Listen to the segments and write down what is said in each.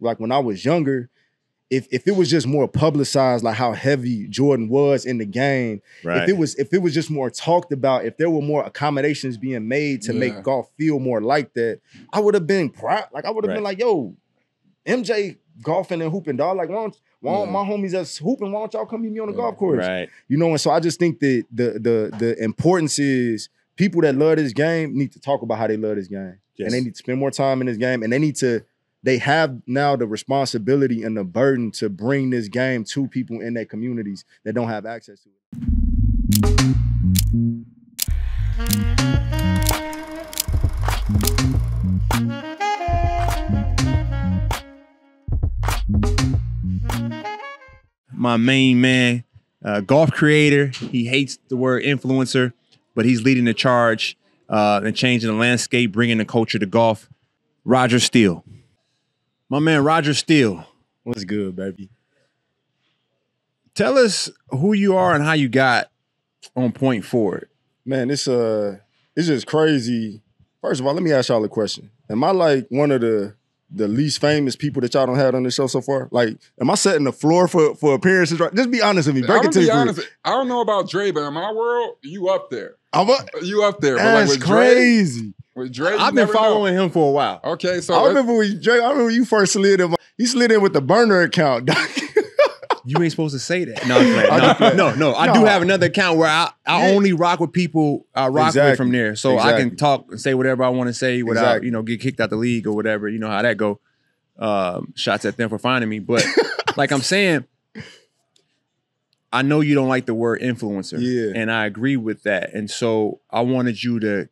like when I was younger, if if it was just more publicized, like how heavy Jordan was in the game, Right. if it was if it was just more talked about, if there were more accommodations being made to Yeah. make golf feel more like that, I would have been proud. Like I would have been like, yo, MJ golfing and hooping, dog. Like, why don't, why don't Yeah. my homies that's hooping? Why don't y'all come meet me on the Yeah. golf course? right. You know, and so I just think that the the the importance is people that love this game need to talk about how they love this game. Yes. And they need to spend more time in this game. And they need to, they have now the responsibility and the burden to bring this game to people in their communities that don't have access to it. my main man, uh, golf creator. He hates the word influencer, but he's leading the charge uh, and changing the landscape, bringing the culture to golf. Roger Steele. My man, Roger Steele. What's good, baby? Tell us who you are and how you got on point forward. Man, it's uh it's just crazy. First of all, let me ask y'all a question. Am I like one of the the least famous people that y'all don't have on the show so far? Like, am I setting the floor for for appearances? Right? Just be honest with me. Break I'm it to gonna be for real. honest. I don't know about Dre, but in my world, you up there. I'm a, You up there. But like that's with Dre, crazy. with Dre, I've been never know. following him for a while. Okay, so I remember when you, Dre, I remember you first slid in. My, you slid in with the burner account. dog. You ain't supposed to say that. No, I'm no, no, no. I do have another account where I, I Yeah. only rock with people I rock with from there. So I can talk and say whatever I want to say without, Exactly. you know, get kicked out the league or whatever. You know how that go. Um, shots at them for finding me. But like I'm saying, I know you don't like the word influencer. Yeah. And I agree with that. And so I wanted you to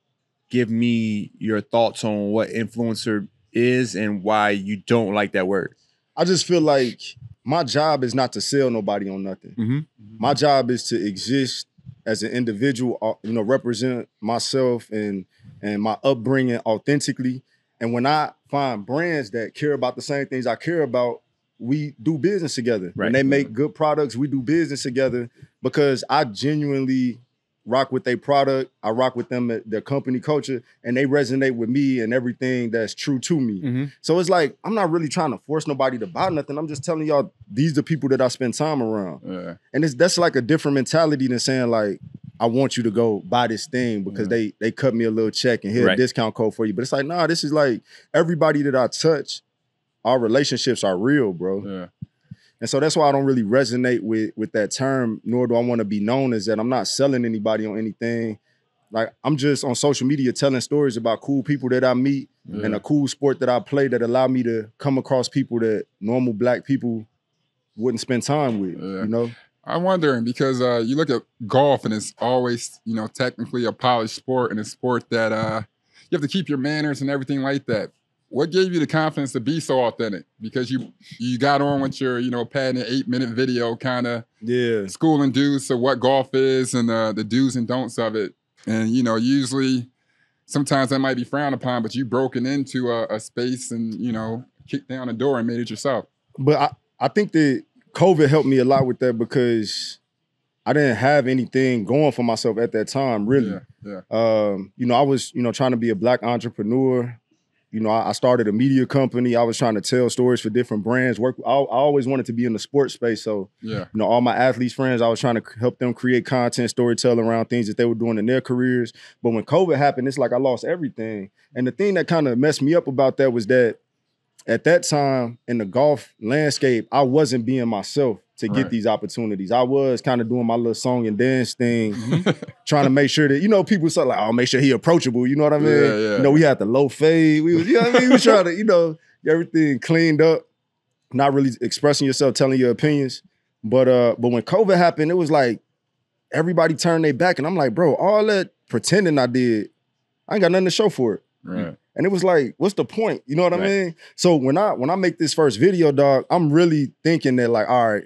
give me your thoughts on what influencer is and why you don't like that word. I just feel like my job is not to sell nobody on nothing. Mm-hmm. My job is to exist as an individual, uh, you know, represent myself and and my upbringing authentically. And when I find brands that care about the same things I care about, we do business together. Right. When they make good products, we do business together because I genuinely rock with their product. I rock with them their company culture, and they resonate with me and everything that's true to me. Mm-hmm. So it's like I'm not really trying to force nobody to buy nothing. I'm just telling y'all these are people that I spend time around. yeah. And it's that's like a different mentality than saying like I want you to go buy this thing because Yeah. they they cut me a little check and here's Right. a discount code for you. But it's like, nah, this is like everybody that I touch, our relationships are real, bro. yeah. And so that's why I don't really resonate with with that term, nor do I want to be known as that. I'm not selling anybody on anything. Like I'm just on social media telling stories about cool people that I meet and a cool sport that I play that allow me to come across people that normal black people wouldn't spend time with. Yeah. You know? I'm wondering because uh, you look at golf and it's always, you know, technically a polished sport and a sport that uh, you have to keep your manners and everything like that. What gave you the confidence to be so authentic? Because you you got on with your, you know, patented eight minute video kind of Yeah. schooling dudes to what golf is and uh, the do's and don'ts of it. And you know, usually, sometimes that might be frowned upon, but you broken into a, a space and you know, kicked down a door and made it yourself. But I, I think that COVID helped me a lot with that because I didn't have anything going for myself at that time, really. Yeah, yeah. um, you know, I was, you know, trying to be a black entrepreneur. You know, I, I started a media company. I was trying to tell stories for different brands. Work. I, I always wanted to be in the sports space. So, Yeah. you know, all my athletes friends, I was trying to help them create content, storytelling around things that they were doing in their careers. But when COVID happened, it's like I lost everything. And the thing that kind of messed me up about that was that at that time in the golf landscape, I wasn't being myself to get Right. these opportunities. I was kind of doing my little song and dance thing Mm-hmm. trying to make sure that you know people say like, oh, make sure he approachable. You know what I mean? Yeah, yeah. You know, we had the low fade. We was, you know what I mean? We trying to, you know, get everything cleaned up, not really expressing yourself, telling your opinions. But uh, but when COVID happened, it was like everybody turned their back, and I'm like, bro, all that pretending I did, I ain't got nothing to show for it. Right. And it was like, what's the point? You know what I mean? So when I when I make this first video, dog, I'm really thinking that like, all right,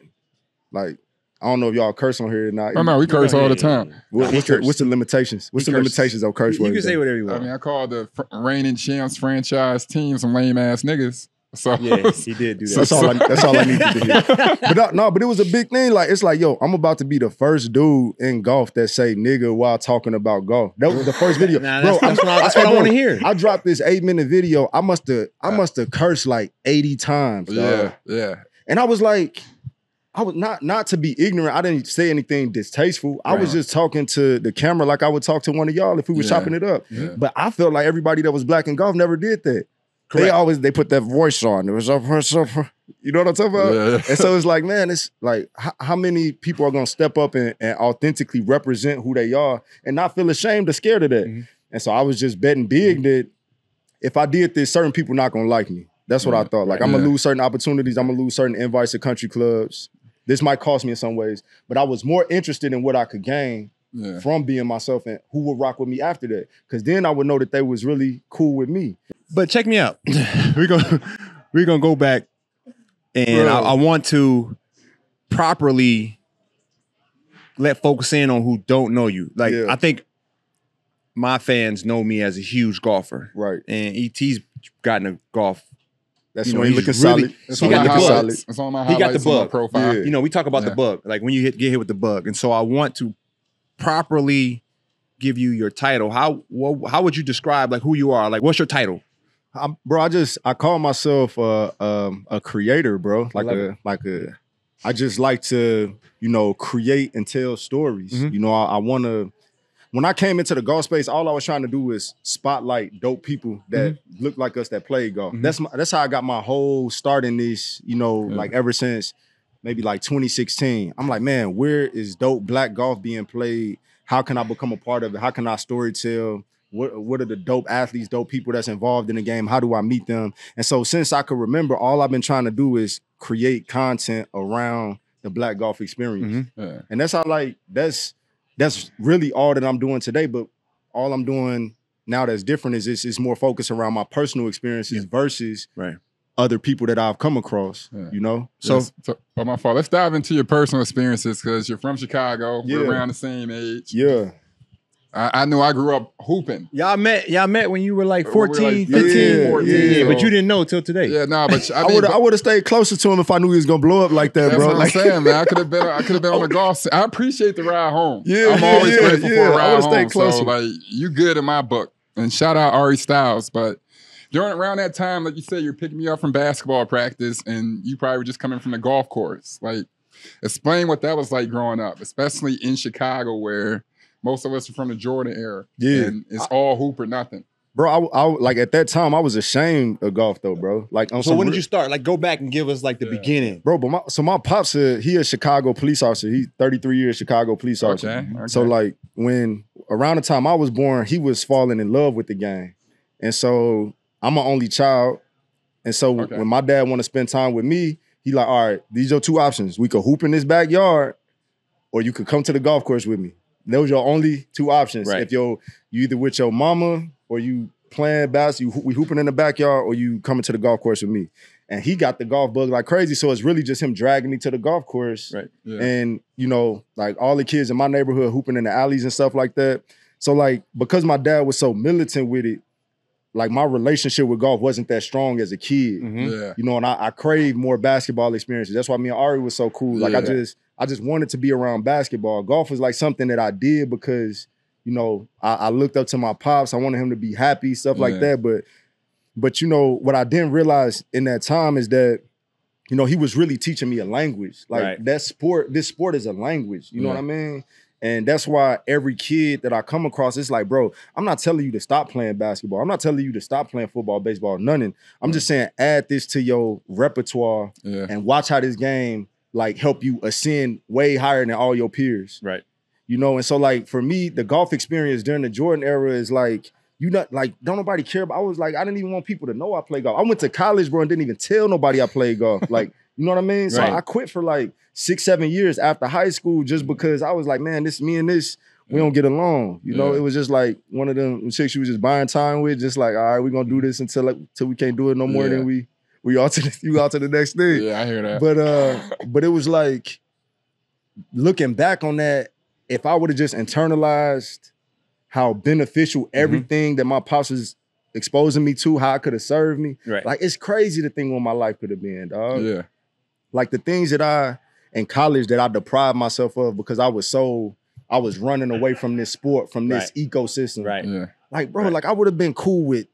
like I don't know if y'all curse on here or not. Oh no, we curse all the time. What- He what's, the, what's the limitations? What's He the curse. limitations of curse You, you can say then? whatever you want. I mean, I call the fr- reigning champs franchise team some lame ass niggas. So Yeah, he did do that. That's all. I, that's all I needed to hear. But no, no, but it was a big thing. Like it's like, yo, I'm about to be the first dude in golf that say nigga while talking about golf. That was the first video, Nah, bro. that's, that's I'm- what I, that's what I want to hear. I dropped this eight minute video. I must have, I must have cursed like 80 times. yeah, dog. yeah. And I was like, I was not not to be ignorant. I didn't say anything distasteful. I was just talking to the camera like I would talk to one of y'all if we were Yeah. chopping it up. Yeah. But I felt like everybody that was black in golf never did that. They always they put that voice on. It was up, up, up. You know what I'm talking about? Yeah, yeah. And so it's like, man, it's like how, how many people are gonna step up and, and authentically represent who they are and not feel ashamed or scared of that. Mhm. And so I was just betting big that if I did this, certain people not gonna like me. That's what I thought. Like I'm gonna Yeah. lose certain opportunities. I'm gonna lose certain invites to country clubs. This might cost me in some ways, but I was more interested in what I could gain yeah. from being myself and who would rock with me after that. Because then I would know that they was really cool with me. But check me out. we're gonna we're gonna go back, and I, I want to properly let folks in on who don't know you. Like Yeah. I think my fans know me as a huge golfer, Right. and ET's gotten a golf. That's You know, when he's looking really- solid. It's He on got my the bug. It's on my He got the bug. profile. Yeah. You know, we talk about the Yeah. bug, like when you hit, get hit with the bug, and so I want to properly give you your title. How wha- how would you describe like who you are? Like, what's your title? I'm, bro, I just I call myself a um, a creator, bro. Like a like a I just like to you know create and tell stories. Mhm. You know, I, I want to. When I came into the golf space, all I was trying to do was spotlight dope people that look like us that play golf. Mhm. That's my, that's how I got my whole start in this. You know, Yeah. like ever since maybe like 2016. I'm like, man, where is dope black golf being played? How can I become a part of it? How can I story tell? What what are the dope athletes, dope people that's involved in the game? How do I meet them? And so since I could remember, all I've been trying to do is create content around the black golf experience. Mhm. Yeah. And that's how like that's that's really all that I'm doing today. But all I'm doing now that's different is it's, it's more focused around my personal experiences versus Right. other people that I've come across. Yeah. You know? So Yes. so oh, my fault. Let's dive into your personal experiences because you're from Chicago. We're around the same age. Yeah. I, I know I grew up hooping. y'all met y'all met when you were like We were, 14, like, 15, yeah, 14, yeah. yeah, but you didn't know till today. Yeah, no, but I, I mean, would I would have stayed closer to him if I knew he was gonna blow up like that, That's bro. what I'm Like, saying, man. I could have been. I could have been on the golf. se- I appreciate the ride home. Yeah, I'm always yeah, grateful yeah. for a I ride would've home. stayed closer. So like, you good in my book. And shout out Ari Styles. But during around that time, like you said, you're picking me up from basketball practice, and you probably were just coming from the golf course. Like, explain what that was like growing up, especially in Chicago, where most of us are from the Jordan era. Yeah. and it's all hoop or nothing. bro, I, I like at that time I was ashamed of golf though, bro. Like on So some when did you start? Like, go back and give us like the Yeah. beginning. Bro, but my so my pops said he a Chicago police officer. He's 33 years Chicago police officer. Okay, okay. So like when around the time I was born, he was falling in love with the game. And so I'm an only child. And so Okay. when my dad want to spend time with me, he like, all right, these are two options. We could hoop in this backyard, or you could come to the golf course with me. Those your only two options. Right. If you're you either with your mama or you playing basketball, you we hooping in the backyard, or you coming to the golf course with me. And he got the golf bug like crazy. So it's really just him dragging me to the golf course. Right. Yeah. And, you know, like all the kids in my neighborhood hooping in the alleys and stuff like that. So, like, because my dad was so militant with it, like my relationship with golf wasn't that strong as a kid. Mhm. yeah. You know, and I, I crave more basketball experiences. That's why me and Ari was so cool. Like I just I just wanted to be around basketball. Golf was like something that I did because, you know, I, I looked up to my pops. I wanted him to be happy, stuff like that. But but you know, what I didn't realize in that time is that, you know, he was really teaching me a language. Like Right. that sport, this sport is a language. You know Yeah. what I mean? And that's why every kid that I come across, it's like, bro, I'm not telling you to stop playing basketball. I'm not telling you to stop playing football, baseball, nothing. I'm just saying add this to your repertoire Yeah. and watch how this game like help you ascend way higher than all your peers. Right. You know, and so like for me, the golf experience during the Jordan era is like you not like don't nobody care about. I was like I didn't even want people to know I play golf. I went to college, bro, and didn't even tell nobody I played golf. like you know what I mean? So Right. I quit for like six, seven years after high school just because I was like, man, this me and this we mm. don't get along. You know, Yeah. it was just like one of them chicks you was just buying time with, just like, all right, we're gonna do mm. this until like till we can't do it no more. Yeah. Then we we all to the, you out to the next thing Yeah, I hear that. but uh but it was like looking back on that if i would have just internalized how beneficial everything that my pops was exposing me to, how it could have served me. Right. Like it's crazy to think what my life could have been, dog. yeah. Like the things that I in college that I deprived myself of because I was so I was running away from this sport, from this ecosystem. Right. Yeah. Like, bro, Right. like I would have been cool with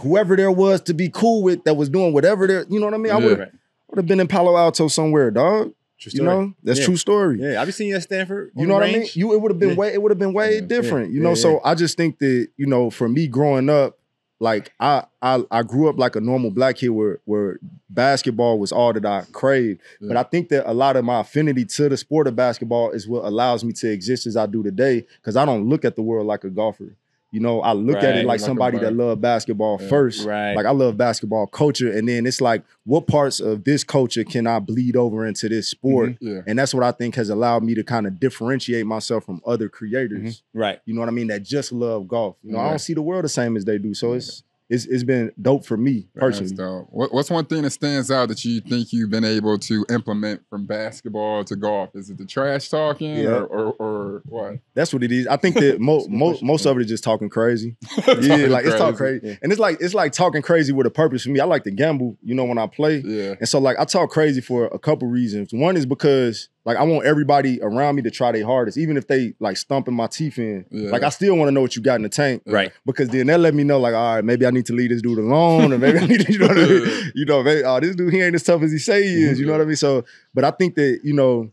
whoever there was to be cool with that was doing whatever there, you know what I mean? I would have Right. would have been in Palo Alto somewhere, dog. True You know? That's Yeah. true story. Yeah, I've seen you at Stanford. You know the what I mean? You it would have been Yeah. way it would have been way Yeah, different. You know, yeah. so I just think that you know, for me growing up, like I I I grew up like a normal black kid where where basketball was all that I craved. But I think that a lot of my affinity to the sport of basketball is what allows me to exist as I do today. Because I don't look at the world like a golfer. You know, I look at it like somebody that love basketball Yeah. first. Right. Like I love basketball culture, and then it's like, what parts of this culture can I bleed over into this sport? Mm-hmm. Yeah. And that's what I think has allowed me to kind of differentiate myself from other creators. Mm-hmm. right. You know what I mean? That just love golf. You know, I don't see the world the same as they do. So it's it's it's been dope for me personally. What, what's one thing that stands out that you think you've been able to implement from basketball to golf? Is it the trash talking Yeah. or, or, or what? That's what it is. I think that mo- mo- most of it is just talking crazy. yeah, Talking like it's talking crazy. crazy, and it's like it's like talking crazy with a purpose for me. I like to gamble, you know, when I play, Yeah. and so like I talk crazy for a couple reasons. One is because like I want everybody around me to try their hardest, even if they like stumping my teeth in. Yeah. Like I still want to know what you got in the tank, Right. because then that let me know like, all right, maybe I need to leave this dude alone, or maybe I need to, you know, I mean? You know, maybe, oh, uh, this dude he ain't as tough as he say he is. You know what I mean? So, but I think that you know,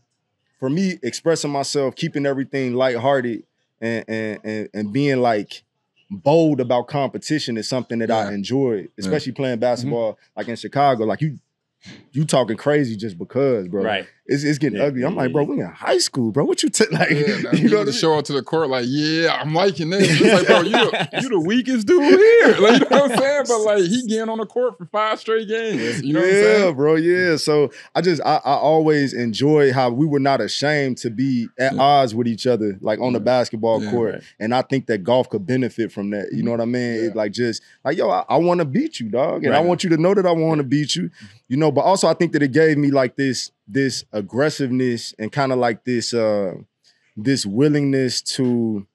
for me, expressing myself, keeping everything lighthearted, and and and, and being like bold about competition is something that I enjoy, especially playing basketball mm-hmm. like in Chicago. Like you, you talking crazy just because, bro. Right. It's, it's getting Yeah, ugly. I'm yeah, like, bro, we in high school, bro. What you t- like? Yeah, you now know you to show up to the court like, yeah, I'm liking this. It's like, bro, you the, you the weakest dude here. Like, you know what I'm saying? But like, he getting on the court for five straight games. You know what I'm yeah, saying? bro. Yeah. So I just I, I always enjoy how we were not ashamed to be at odds with each other, like on the basketball court. right. And I think that golf could benefit from that. You know what I mean? It like just like yo, I, I want to beat you, dog, and I want you to know that I want to beat you. Mm-hmm. You know, but also I think that it gave me like this this aggressiveness and kind of like this uh this willingness to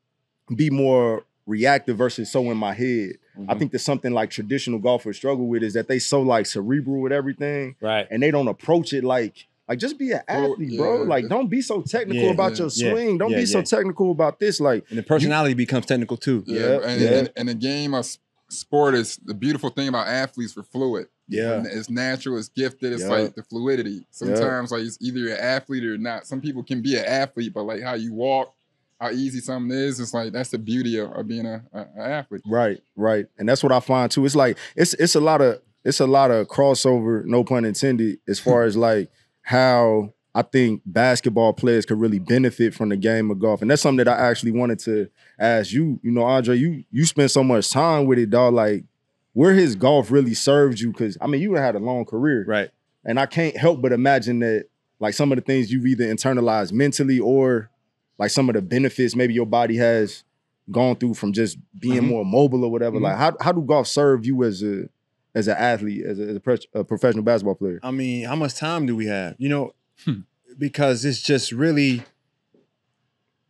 be more reactive versus so in my head. I Mhm. think that something like traditional golfers struggle with is that they so like cerebral with everything Right. and they don't approach it like like just be an athlete, bro. yeah. Like don't be so technical Yeah, about yeah, your swing. Don't yeah, be so technical about this. Like And the personality becomes technical too. Yeah, Yeah, and, yeah. And, and the game of sport is the beautiful thing about athletes are fluid. Yeah, It's natural, it's gifted, it's Yeah. like the fluidity. Sometimes like it's either you're an athlete or not. Some people can be an athlete, but like how you walk, how easy something is, it's like that's the beauty of, of being a, a, a athlete. right, right. And that's what I find too. It's like it's it's a lot of it's a lot of crossover, no pun intended, as far as like how I think basketball players could really benefit from the game of golf. And that's something that I actually wanted to ask you. You know, Andre, you you spend so much time with it, dog. Like, where his golf really served you? Because I mean, you had a long career. Right. And I can't help but imagine that like some of the things you've either internalized mentally or like some of the benefits maybe your body has gone through from just being Mhm. more mobile or whatever. Mhm. Like how how do golf serve you as a as an athlete, as a, as a, pres- a professional basketball player? I mean, how much time do we have? You know, Hmm. because it's just really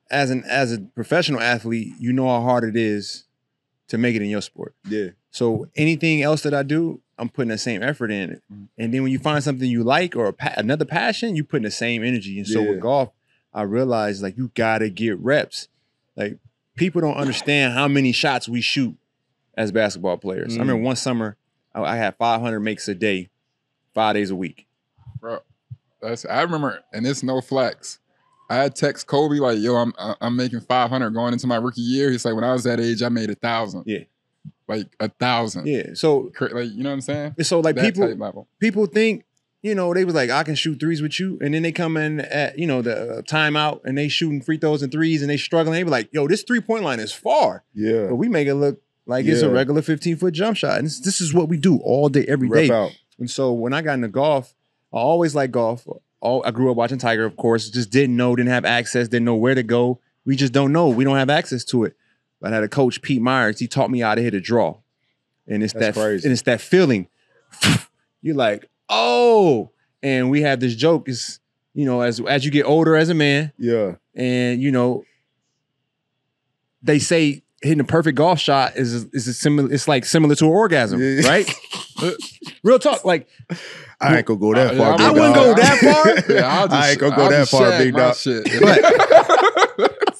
as an as a professional athlete, you know how hard it is to make it in your sport. Yeah. So anything else that I do, I'm putting the same effort in it. Mhm. And then when you find something you like or a pa- another passion, you put the same energy. And so Yeah. with golf, I realized like you gotta get reps. Like people don't understand how many shots we shoot as basketball players. I Mm. remember one summer I, I had 500 makes a day, five days a week. Bro, that's I remember, and it's no flex. I had text Kobe like, "Yo, I'm I'm making 500 going into my rookie year." He's like, "When I was that age, I made a thousand. Yeah. Like a thousand. Yeah. So like you know what I'm saying? so like that people level. people think, you know, they was like, I can shoot threes with you, and then they come in at you know the uh, timeout and they shooting free throws and threes and they struggling. They be like, yo, this three point line is far, Yeah. but we make it look like it's a regular 15 foot jump shot, and this, this is what we do all day, every Rep day. out. And so when I got into golf, I always liked golf. All I grew up watching Tiger, of course. Just didn't know, didn't have access, didn't know where to go. We just don't know. We don't have access to it. But I had a coach, Pete Myers. He taught me how to hit a draw, and it's That's that crazy. and it's that feeling. You're like, oh, and we have this joke is, you know, as as you get older as a man, Yeah. and you know, they say hitting a perfect golf shot is is a similar. It's like similar to an orgasm, Yeah. right? Real talk. Like I ain't gonna go that Uh, far. yeah, big I wouldn't dog. go that far. Yeah, I'll just, I ain't gonna go I'll that far, big dog. Shit.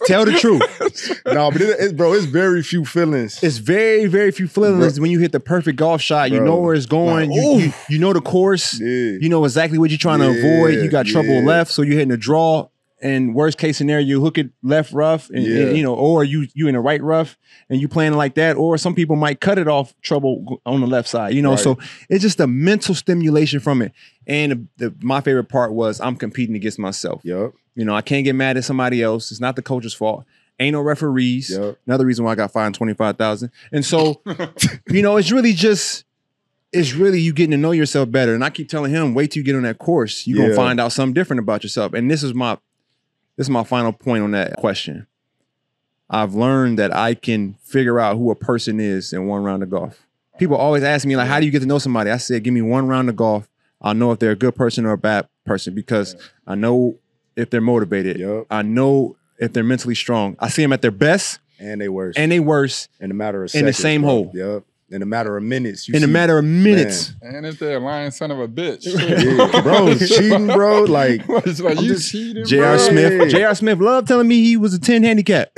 Tell the truth. no, but it, it, bro, it's very few feelings. It's very, very few feelings when you hit the perfect golf shot. You know where it's going. Like, you, you you know the course. Yeah. You know exactly what you're trying to avoid. You got trouble yeah. left, so you're hitting a draw. And worst case scenario, you hook it left rough, and, Yeah. and, you know, or you you in the right rough, and you playing like that. Or some people might cut it off trouble on the left side. You know, Right. so it's just a mental stimulation from it. And the, the, my favorite part was I'm competing against myself. Yup. You know, I can't get mad at somebody else. It's not the coach's fault. Ain't no referees. Yup. Another reason why I got fined twenty five thousand. And so, you know, it's really just it's really you getting to know yourself better. And I keep telling him, wait till you get on that course. You're Yeah. gonna find out something different about yourself. And this is my this is my final point on that question. I've learned that I can figure out who a person is in one round of golf. People always ask me, like, how do you get to know somebody? I said, give me one round of golf. I'll know if they're a good person or a bad person because I know if they're motivated. Yup. I know if they're mentally strong. I see them at their best And they worse. and they worse in a matter of in the same bro. hole. Yup. In a matter of minutes. You in a matter of minutes. And if they're a lying son of a bitch, Yeah, bro, cheating, bro. Like, It's like, I'm you just- cheating, J.R. Smith. Yeah. J.R. Smith loved telling me he was a 10 handicap.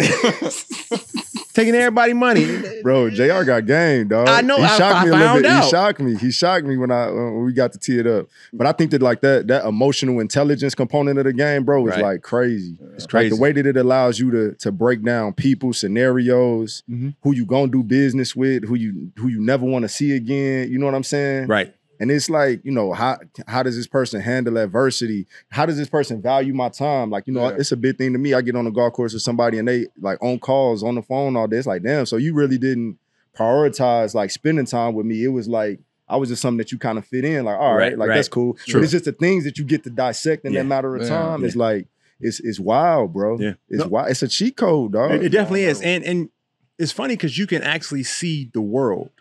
Taking everybody money. bro, J.R. got game, dog. I know, He I- shocked I me a little bit. out. He shocked me. He shocked me when I when we got to tee it up. But I think that like that that emotional intelligence component of the game, bro, is Right. like crazy. It's Like crazy. the way that it allows you to to break down people, scenarios, Mhm. who you gonna do business with, who you who you never want to see again. You know what I'm saying? right. And it's like, you know, how how does this person handle adversity? How does this person value my time? Like, you know, Yeah. it's a big thing to me. I get on the golf course with somebody and they like on calls on the phone all day. It's like, damn, so you really didn't prioritize like spending time with me. It was like I was just something that you kind of fit in. Like, all right, Right, like right. that's cool. True. But it's just the things that you get to dissect in Yeah. that matter of time. Yeah. It's like it's it's wild, bro. Yeah. It's No. wild. It's a cheat code, dog. It, it definitely is. And and it's funny because you can actually see the world.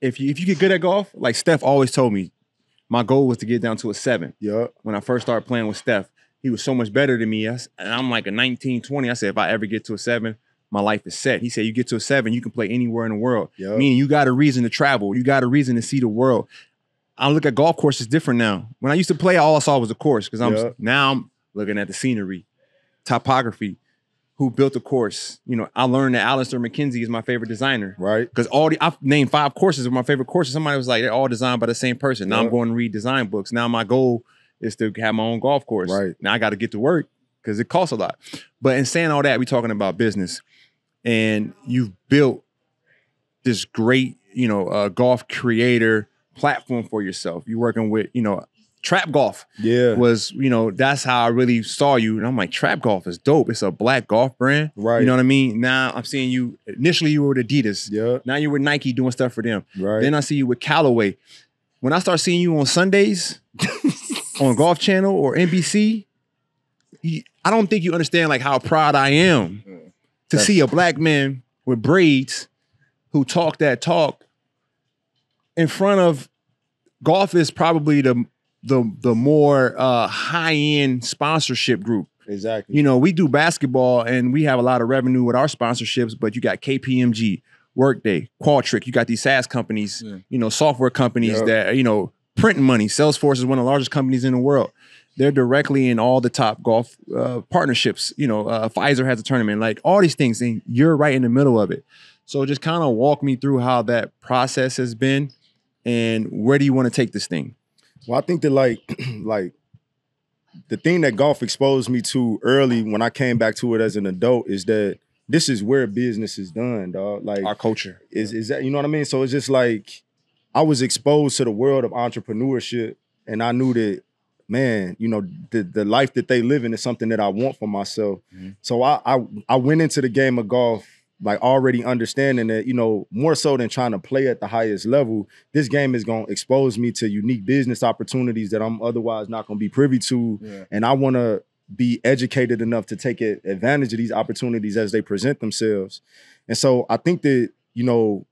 If you if you get good at golf, like Steph always told me, my goal was to get down to a seven. yeah. When I first started playing with Steph, he was so much better than me. I And I'm like a 19, 20. I said, if I ever get to a seven, my life is set. He said, you get to a seven, you can play anywhere in the world. Yeah. Meaning you got a reason to travel. You got a reason to see the world. I look at golf courses different now. When I used to play, all I saw was a course because I'm Yeah. now I'm looking at the scenery, topography, who built the course. You know, I learned that Alister MacKenzie is my favorite designer. Right. Because all the I've named five courses of my favorite courses. Somebody was like, they're all designed by the same person. Now Yeah. I'm going to read design books. Now my goal is to have my own golf course. Right. Now I got to get to work because it costs a lot. But in saying all that, we're talking about business. And you've built this great, you know, uh, golf creator platform for yourself. You're working with, you know, trap golf Yeah. was, you know, that's how I really saw you. And I'm like, trap golf is dope. It's a black golf brand. Right. You know what I mean? Now I'm seeing you initially you were with Adidas. yeah. Now you're with Nike doing stuff for them. Right. Then I see you with Callaway. When I start seeing you on Sundays on Golf Channel or NBC, I don't think you understand like how proud I am mm. to That's- see a black man with braids who talk that talk in front of golf is probably the the the more uh, high end sponsorship group. exactly. You know, we do basketball and we have a lot of revenue with our sponsorships, but you got KPMG, Workday, Qualtrics, you got these SaaS companies, Yeah. you know, software companies Yep. that, you know, printing money. Salesforce is one of the largest companies in the world. They're directly in all the top golf uh, partnerships. You know, uh, Pfizer has a tournament, like all these things, and you're right in the middle of it. So just kind of walk me through how that process has been and where do you want to take this thing? Well, I think that like like the thing that golf exposed me to early when I came back to it as an adult is that this is where business is done, dog. Like Our culture. is is that you know what I mean? So it's just like I was exposed to the world of entrepreneurship and I knew that man, you know, the the life that they live in is something that I want for myself. Mhm. So I, I I went into the game of golf like already understanding that, you know, more so than trying to play at the highest level, this game is going to expose me to unique business opportunities that I'm otherwise not going to be privy to Yeah. and I want to be educated enough to take advantage of these opportunities as they present themselves. And so I think that, you know,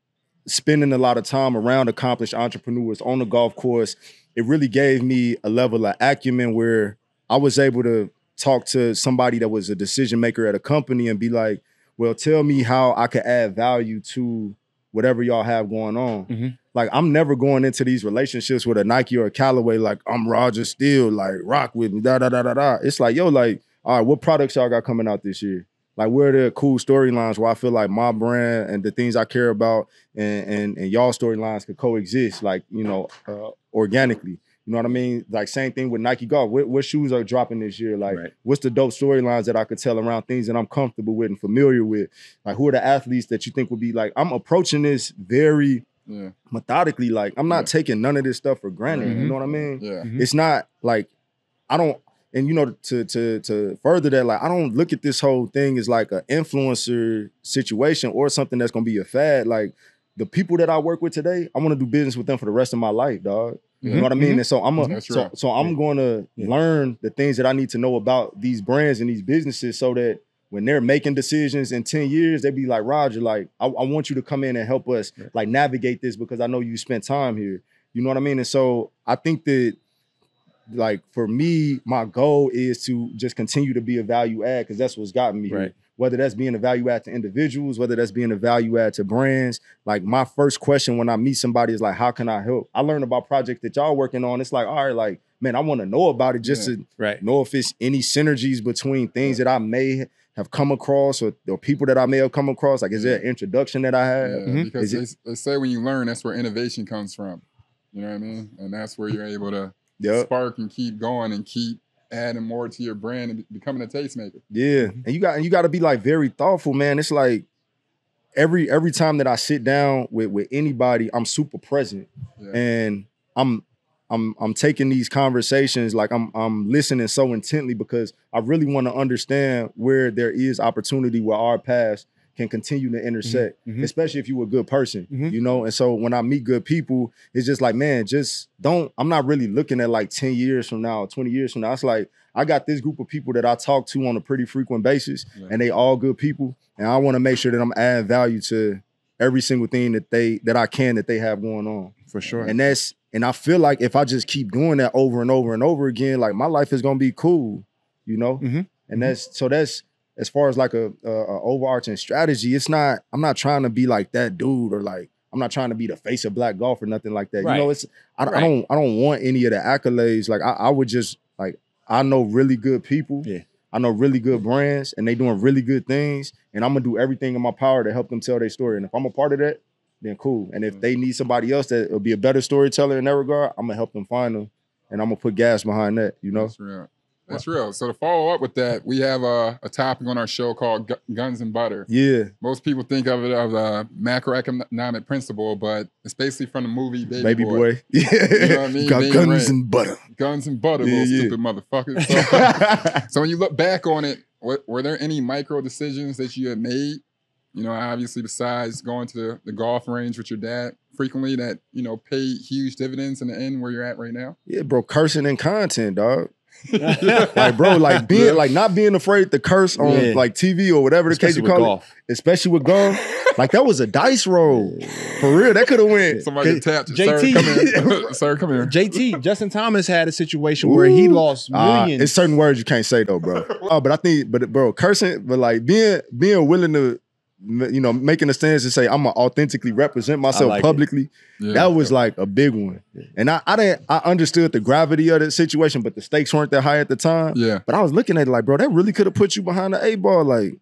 spending a lot of time around accomplished entrepreneurs on the golf course, it really gave me a level of acumen where I was able to talk to somebody that was a decision maker at a company and be like, well, tell me how I could add value to whatever y'all have going on. Mhm. Like I'm never going into these relationships with a Nike or a Callaway like I'm Roger Steele, like rock with me, da da da da da. It's like yo, like all right, what products y'all got coming out this year? Like where are the cool storylines where I feel like my brand and the things I care about and and, and y'all storylines could coexist, like you know, uh, organically. You know what I mean? Like same thing with Nike Golf. What, what shoes are dropping this year? Like Right. what's the dope storylines that I could tell around things that I'm comfortable with and familiar with? Like who are the athletes that you think would be like? I'm approaching this very Yeah. methodically. Like I'm not taking none of this stuff for granted. You Mhm. know what I mean? Yeah. Mhm. It's not like I don't. And you know, to to to further that, like I don't look at this whole thing as like an influencer situation or something that's gonna be a fad. Like the people that I work with today, I want to do business with them for the rest of my life, dog. You know what I mean? Mhm. And so I'm a, That's so, right. so I'm going to Yeah. learn the things that I need to know about these brands and these businesses, so that when they're making decisions in ten years, they'd be like Roger, like I, I want you to come in and help us Right. like navigate this because I know you spent time here. You know what I mean? And so I think that like for me, my goal is to just continue to be a value add because that's what's gotten me here. Right. Whether that's being a value add to individuals, whether that's being a value add to brands. Like my first question when I meet somebody is like, how can I help? I learned about projects that y'all working on. It's like, all right, like, man, I want to know about it just to Right. know if it's any synergies between things that I may have come across or, or people that I may have come across. Like, is there an introduction that I have? Yeah, Mhm. because Is they, they say when you learn, that's where innovation comes from. You know what I mean? And that's where you're able to Yep. spark and keep going and keep adding more to your brand and becoming a tastemaker. Yeah, Mhm. and you got and you got to be like very thoughtful, man. It's like every every time that I sit down with with anybody, I'm super present, Yeah. and I'm I'm I'm taking these conversations like I'm I'm listening so intently because I really want to understand where there is opportunity where our paths can continue to intersect, Mhm. especially if you're a good person, Mhm. you know. And so when I meet good people, it's just like, man, just don't. I'm not really looking at like 10 years from now, 20 years from now. It's like I got this group of people that I talk to on a pretty frequent basis, Yeah. and they all good people, and I want to make sure that I'm adding value to every single thing that they that I can that they have going on. For sure. And that's and I feel like if I just keep doing that over and over and over again, like my life is gonna be cool, you know. Mhm. And that's so that's as far as like a, a, a overarching strategy. It's not. I'm not trying to be like that dude or like I'm not trying to be the face of black golf or nothing like that. Right. You know, it's I, I don't I don't want any of the accolades. Like I, I would just like I know really good people. Yeah. I know really good brands and they doing really good things. And I'm gonna do everything in my power to help them tell their story. And if I'm a part of that, then cool. And if mm. they need somebody else that will be a better storyteller in that regard, I'm gonna help them find them. And I'm gonna put gas behind that, you know? That's real. That's real. So to follow up with that, we have a, a topic on our show called Gu- Guns and Butter. Yeah. Most people think of it as a macroeconomic principle, but it's basically from the movie Baby, Baby Boy. boy. Yeah. know what I mean? Got Being guns red. and butter. Guns and butter, Yeah, little yeah. stupid motherfucker. So, so when you look back on it, what, were there any micro decisions that you had made? You know, obviously besides going to the, the golf range with your dad frequently, that you know paid huge dividends in the end where you're at right now. Yeah, bro, cursing and content, dog. Like, bro, like being like not being afraid to curse on Yeah. like TV or whatever the case Especially you call golf. it, especially with golf. like that was a dice roll. For real. That could have went. Somebody tapped JT. sir. Come here, sir. Come here. JT, Justin Thomas had a situation where he Ooh. lost Uh, millions. it's certain words you can't say though, bro. Uh, but I think, but bro, cursing, but like being being willing to, you know, making a stance and say I'm gonna authentically represent myself like publicly. Yeah. That was like a big one. And I, I didn't, I understood the gravity of the situation, but the stakes weren't that high at the time. yeah. But I was looking at it like, bro, that really could have put you behind the eight ball. Like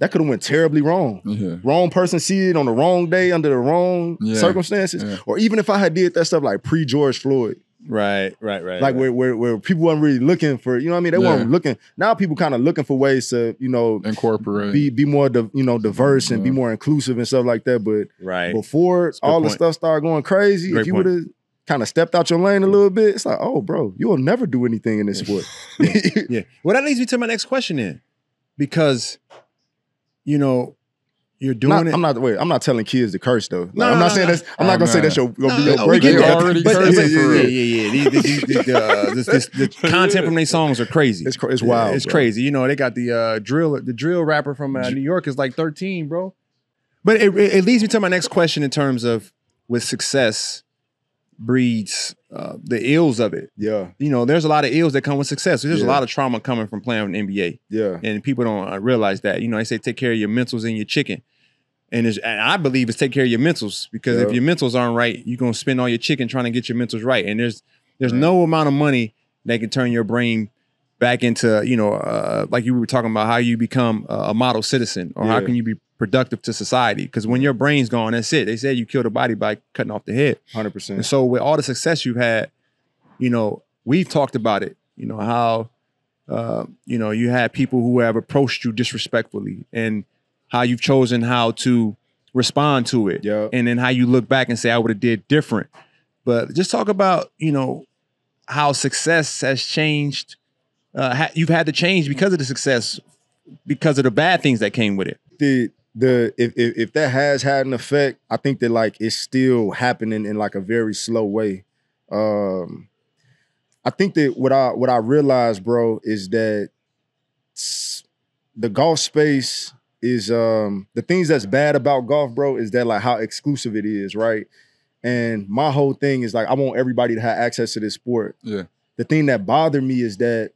that could have went terribly wrong. Yeah. Wrong person see it on the wrong day under the wrong Yeah. circumstances, or even if I had did that stuff like pre George Floyd, right, right, right. like right. where, where where people weren't really looking for, you know what I mean? They Yeah. weren't looking. Now people kind of looking for ways to, you know, Incorporate. be be more, di- you know, diverse and be more inclusive and stuff like that. But right. before all the stuff started going crazy, Great if you would have kind of stepped out your lane a little bit, it's like, oh, bro, you will never do anything in this sport. Yeah. Well, that leads me to my next question then. Because, you know, you're doing Not- it. I'm not wait. I'm not telling kids to curse though. Like, No, I'm not no, saying no. that's. I'm Oh, not gonna say that's your gonna be No, your no, we breaking. They already But- cursing for yeah, yeah, yeah. These, these, these, uh, this, this, the content from these songs are crazy. It's it's wild, It's bro. crazy. You know, they got the uh, drill. The drill rapper from uh, New York is like 13, bro. But it, it leads me to my next question in terms of with success. breeds uh, the ills of it. Yeah, You know, there's a lot of ills that come with success. There's a lot of trauma coming from playing in the NBA, yeah, and people don't uh, realize that. You know, they say take care of your mentals and your chicken, and, it's, and I believe it's take care of your mentals because if your mentals aren't right, you're gonna spend all your chicken trying to get your mentals right. And there's there's Right. no amount of money that can turn your brain back into you know uh, like you were talking about how you become a model citizen or how can you be productive to society because when your brain's gone that's it they said you kill the body by cutting off the head hundred and percent. And so with all the success you've had, you know, we've talked about it. You know how, uh, you know, you had people who have approached you disrespectfully, and how you've chosen how to respond to it, Yeah, and then how you look back and say, "I would have did different." But just talk about, you know, how success has changed. Uh, ha- you've had to change because of the success, because of the bad things that came with it. the the if, if if that has had an effect, I think that like it's still happening in like a very slow way. Um I think that what I what I realized, bro, is that the golf space is um the things that's bad about golf, bro, is that like how exclusive it is, right? And my whole thing is like I want everybody to have access to this sport. Yeah. The thing that bothered me is that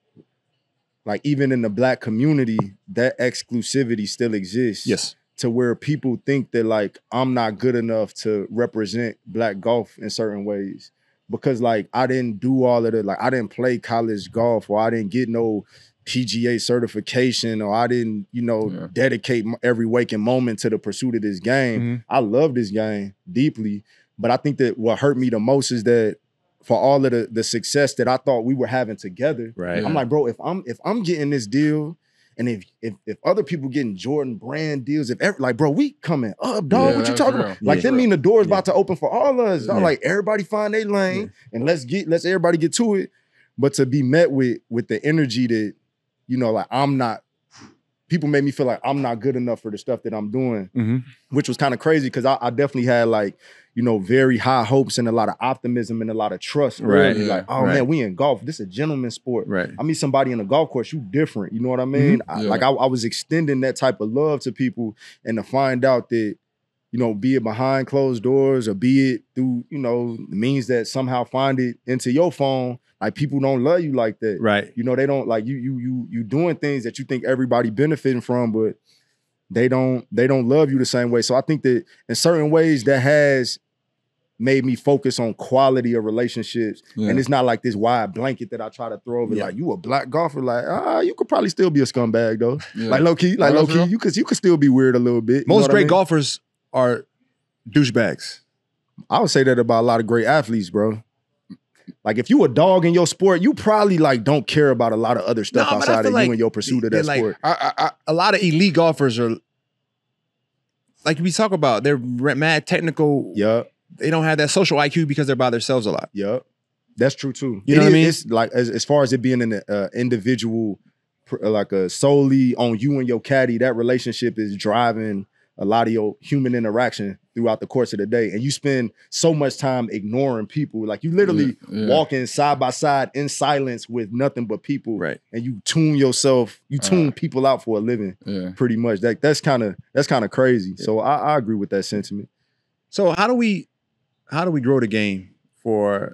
like even in the black community, that exclusivity still exists Yes. to where people think that like I'm not good enough to represent black golf in certain ways because like I didn't do all of the like I didn't play college golf or I didn't get no PGA certification or I didn't you know Yeah. dedicate every waking moment to the pursuit of this game. Mhm. I love this game deeply, but I think that what hurt me the most is that for all of the the success that I thought we were having together, Right. Yeah. I'm like, bro, if I'm if I'm getting this deal, and if if if other people getting Jordan brand deals, if ever like, bro, we coming up, dog. Yeah, what you talking real. about? Like Yeah. that mean the door's Yeah. about to open for all of us. Dog. Like everybody find their lane and let's get let's everybody get to it. But to be met with with the energy that, you know, like I'm not. People made me feel like I'm not good enough for the stuff that I'm doing hmm which was kind of crazy because I, I definitely had like you know very high hopes and a lot of optimism and a lot of trust. Right, yeah, Like, oh right. man, we in golf. This is a gentleman's sport. Right. I meet somebody in a golf course, you different. You know what I mean? I, Yeah. like I, I was extending that type of love to people, and to find out that you know, be it behind closed doors or be it through you know means that somehow find it into your phone, like people don't love you like that. Right. You know, they don't like you. You you you doing things that you think everybody benefiting from, but they don't they don't love you the same way. So I think that in certain ways that has made me focus on quality of relationships. Yeah. And it's not like this wide blanket that I try to throw over. Yeah. Like you a black golfer, like ah, you could probably still be a scumbag though. Yeah. Like low key, like low key, real? you could you could still be weird a little bit. Most what I great mean? golfers are douchebags. I would say that about a lot of great athletes, bro. Like if you a dog in your sport, you probably like don't care about a lot of other stuff No, outside of like you and your pursuit of that like- sport. I, I, I, A lot of elite golfers are like we talk about. They're mad technical. Yup, They don't have that social IQ because they're by themselves a lot. yup. That's true too. You know It what I mean? It's like as, as far as it being an uh, individual, like a solely on you and your caddy, that relationship is driving a lot of your human interaction throughout the course of the day. And you spend so much time ignoring people. Like you literally Yeah, yeah. walking side by side in silence with nothing but people. Right. And you tune yourself, you Uh. tune people out for a living. yeah. pretty much. That that's kind of that's kind of crazy. So I, I agree with that sentiment. So how do we how do we grow the game for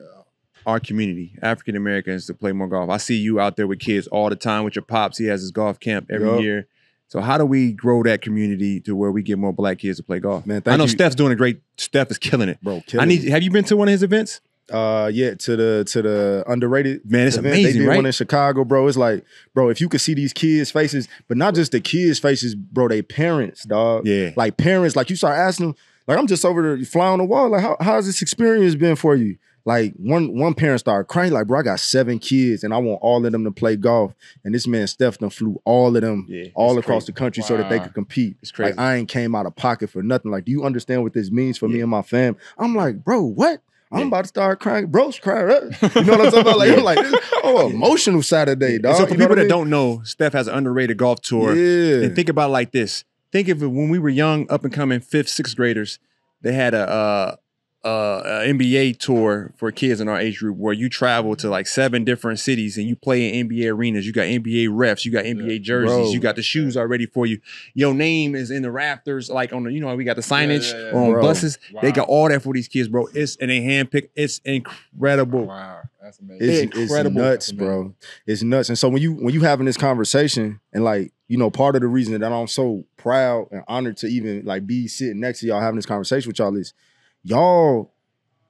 our community, African Americans, to play more golf? I see you out there with kids all the time with your pops. He has his golf camp every Yup. year. So how do we grow that community to where we get more black kids to play golf? Man, I know you. Steph's doing a great. Steph is killing it. Bro, I need. Have you been to one of his events? uh yeah to the to the underrated Man, it's event. They amazing, did right? one in Chicago, bro. It's like, bro, if you could see these kids' faces, but not just the kids' faces, bro, they parents, dog. Yeah. Like parents, like you start asking them, like I'm just over there fly on the wall. Like, how how's this experience been for you? Like one one parent started crying, like, bro, I got seven kids and I want all of them to play golf. And this man Steph done flew all of them Yeah, all across crazy. the country so that they could compete. It's crazy. Like I ain't came out of pocket for nothing. Like, do you understand what this means for me and my fam? I'm like, bro, what? I'm about to start crying. Bro's crying. up. You know what I'm talking about? Like, I'm like, oh, emotional Saturday, And dog. so for You people that mean? don't know, Steph has an underrated golf tour. yeah, And think about it like this. Think of it when we were young, up and coming fifth, sixth graders, they had a uh, uh, uh, a NBA tour for kids in our age group where you travel to like seven different cities and you play in NBA arenas. You got NBA refs, you got NBA jerseys, Bro. you got the shoes already for you. Your name is in the rafters, like on the, you know, we got the signage yeah, yeah. on Bro. buses. They got all that for these kids, bro. It's and they handpick. It's incredible. Wow, that's amazing. It's, Incredible. it's nuts, bro. It's nuts. And so when you when you having this conversation, and like you know, part of the reason that I'm so proud and honored to even like be sitting next to y'all having this conversation with y'all is y'all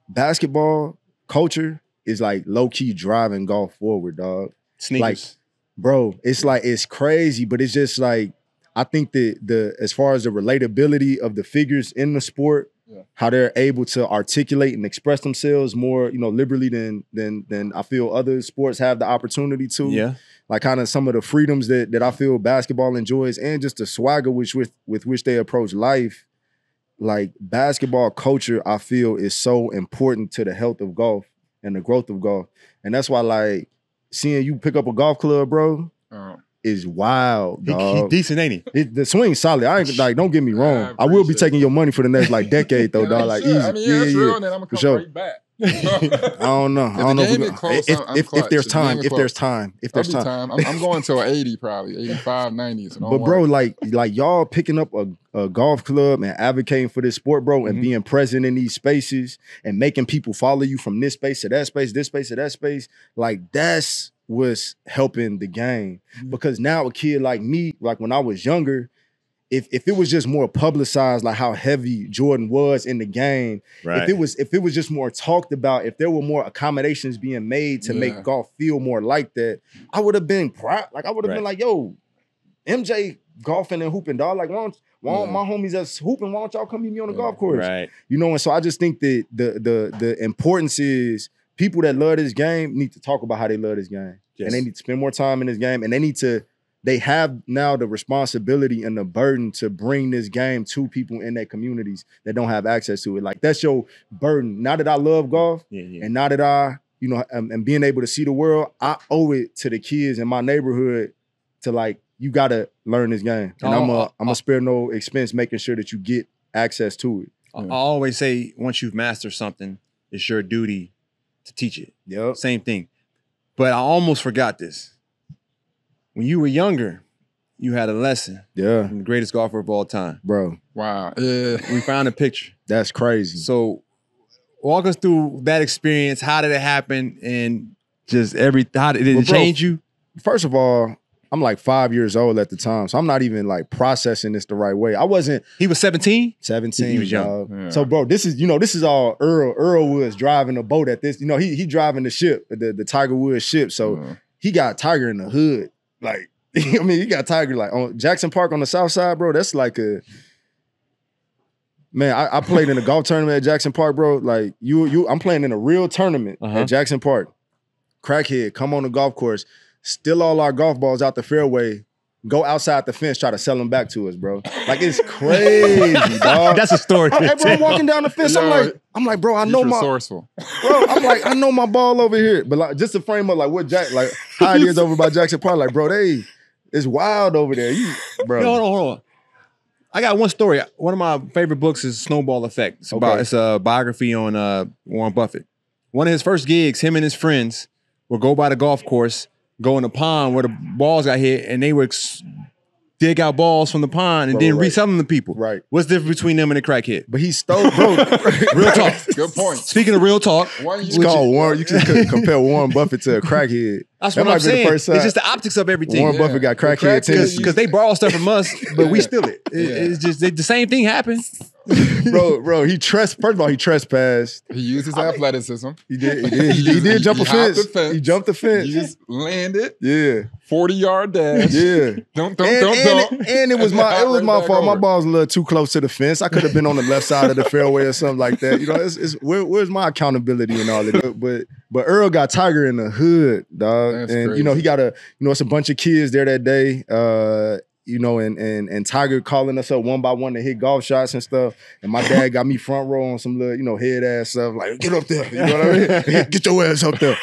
basketball culture is like low key driving golf forward, dog. Sneakers. Bro, it's like it's crazy, but it's just like I think that the as far as the relatability of the figures in the sport, Yeah. how they're able to articulate and express themselves more, you know, liberally than than than I feel other sports have the opportunity to. yeah. Like kind of some of the freedoms that that I feel basketball enjoys and just the swagger which with with which they approach life. Like basketball culture, I feel is so important to the health of golf and the growth of golf. And that's why like seeing you pick up a golf club, bro, Oh, is wild, He, he decent, ain't he? It, the swing's solid. I ain't like. Don't get me wrong. I I, will be appreciate taking your money for the next like decade, though, yeah, dog. you Like should. easy. I mean, yeah, yeah, that's yeah, real, and then I'm gonna For come sure. right back. I don't know. I If don't know. if game we get gonna- close, if, I'm- I'm if, there's If the game time, if there's time, if there's time. time. I'm, I'm going to 80 probably, 85, 90. So But bro, worry. like like y'all picking up a, a golf club and advocating for this sport, bro, and Mhm. being present in these spaces and making people follow you from this space to that space, this space to that space, like that's what's helping the game. Mhm. Because now a kid like me, like when I was younger, if if it was just more publicized, like how heavy Jordan was in the game, Right. if it was if it was just more talked about, if there were more accommodations being made to Yeah. make golf feel more like that, I would have been proud. Like I would have been like, yo, MJ golfing and hooping, dog. Like, why don't, why don't Yeah. my homies that's hooping? Why don't y'all come meet me on the Yeah. golf course? right. You know, and so I just think that the the the importance is people that love this game need to talk about how they love this game. Yes. And they need to spend more time in this game. And they need to, they have now the responsibility and the burden to bring this game to people in their communities that don't have access to it. Like that's your burden. Now that I love golf, yeah, yeah. and now that I, you know, am, am being able to see the world, I owe it to the kids in my neighborhood to like, you gotta learn this game. And I'm Oh, a, I'm uh. gonna spare no expense making sure that you get access to it. I I always say once you've mastered something, it's your duty to teach it. Yep. Same thing. But I almost forgot this. When you were younger, you had a lesson Yeah, from the greatest golfer of all time. bro. wow. Yeah. We found a picture. That's crazy. So walk us through that experience. How did it happen? And just every how did, did Well, it bro, change you? First of all, I'm like five years old at the time, so I'm not even like processing this the right way. I wasn't He was 17? 17. He was young. Yeah. So, bro, this is you know this is all Earl. Earl Woods driving a boat at this. You know he he driving the ship, the the Tiger Woods ship. So Uh, he got Tiger in the hood. Like I mean, you got Tiger like on Jackson Park on the south side, bro. That's like a man. I, I played in a golf tournament at Jackson Park, bro. Like you you, I'm playing in a real tournament Uh-huh. at Jackson Park. Crackhead, come on the golf course, steal all our golf balls out the fairway. Go outside the fence, try to sell them back to us, bro. Like it's crazy, dog. That's a story. I, hey, bro, I'm walking down the fence. I'm like, I'm like, bro, I know my resourceful. bro. I'm like, I know my ball over here, but like, just to frame up like what Jack, like how it is over by Jackson Park, like, bro, they, it's wild over there. You, bro, No, hold on, hold on. I got one story. One of my favorite books is Snowball Effect. It's about Okay. it's a biography on uh, Warren Buffett. One of his first gigs, him and his friends would go by the golf course, go in the pond where the balls got hit, and they would dig out balls from the pond and Bro, then right. resell them to people. right. What's the difference between them and a crackhead? But he stole, bro. Real talk. Good point. Speaking of real talk, One It's you- called Warren. You can c- compare Warren Buffett to a crackhead. that's That what I'm might be the saying. first It's just the optics of everything. Warren Yeah. Buffett got crackhead crackhead tendencies. Because they borrow stuff from us, but we steal it. It- Yeah. It's just they, the same thing happened. bro, bro, he tres. First of all, he trespassed. He used his athleticism. He did. He did. He, he did jump a He hopped fence. the fence. He jumped the fence. He just landed yeah, 40 yard dash. yeah. Don't, don't, and, don't, and, don't. and it was And my it was my fault. back My ball was a little too close to the fence. I could have been on the left side of the fairway or something like that. You know, it's, it's where, where's my accountability and all that? But but Earl got Tiger in the hood, dog, That's and you know he got a you know it's a bunch of kids there that day. Uh, you know, and and and Tiger calling us up one by one to hit golf shots and stuff. And my dad got me front row on some little, you know, head ass stuff, like, get up there. You know what I mean? Get your ass up there.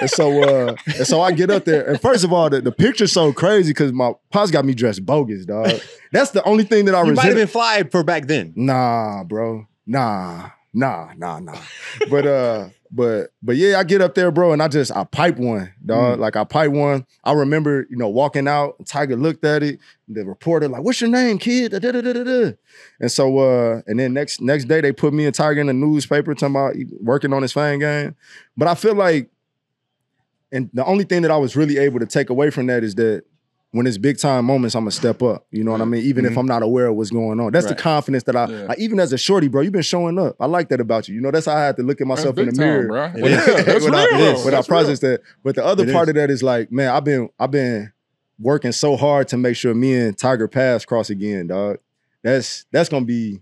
And so uh and so I get up there. And first of all, the, the picture's so crazy because my pops got me dressed bogus, dog. That's the only thing that I You might have been fly for back then. Nah, bro. Nah. Nah, nah, nah. but uh, but but yeah, I get up there, bro, and I just I pipe one, dog. Mm. Like I pipe one. I remember, you know, walking out. Tiger looked at it. The reporter like, "What's your name, kid?" Da, da, da. And so, uh, and then next next day they put me and Tiger in the newspaper talking about working on his fan game. But I feel like, and the only thing that I was really able to take away from that is that when it's big time moments, I'm gonna step up. You know what I mm-hmm. mean? Even if mm-hmm. I'm not aware of what's going on. That's Right. the confidence that I, Yeah. like, even as a shorty, bro, you've been showing up. I like that about you. You know, that's how I had to look at myself in the time, mirror. bro. It Yeah, is. that's when real. I, when I process that. But the other It part is. of that is like, man, I've been I've been working so hard to make sure me and Tiger Pass cross again, dog. That's that's gonna be.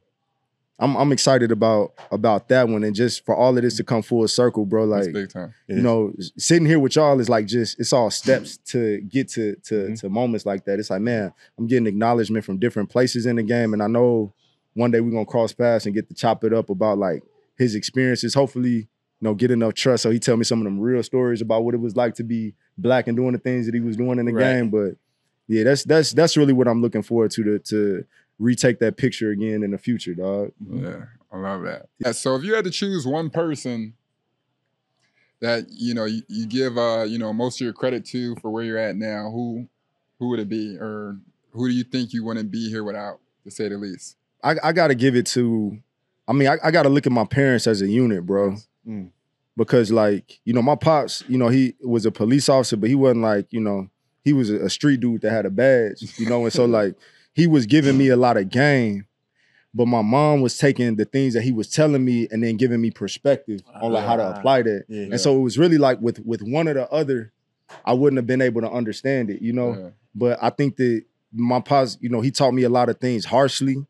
I'm I'm excited about about that one and just for all of this to come full circle, bro. That's Like big time. You know, sitting here with y'all is like just it's all steps to get to to Mhm. to moments like that. It's like, man, I'm getting acknowledgement from different places in the game, and I know one day we're gonna cross paths and get to chop it up about like his experiences. Hopefully, you know, get enough trust so he tell me some of them real stories about what it was like to be black and doing the things that he was doing in the Right. game. But yeah, that's that's that's really what I'm looking forward to to to retake that picture again in the future, dog. Yeah, I love that. Yeah, so if you had to choose one person that you know you, you give uh you know most of your credit to for where you're at now, who who would it be, or who do you think you wouldn't be here without, to say the least? I, I got to give it to. I mean, I, I got to look at my parents as a unit, bro. Mm. Because like you know, my pops, you know, he was a police officer, but he wasn't like you know, he was a, a street dude that had a badge, you know, and so like he was giving me a lot of game. But my mom was taking the things that he was telling me and then giving me perspective on like how to Ah. apply that. Yeah. And so it was really like with with one or the other, I wouldn't have been able to understand it, you know Yeah. but I think that my pops, you know, he taught me a lot of things harshly.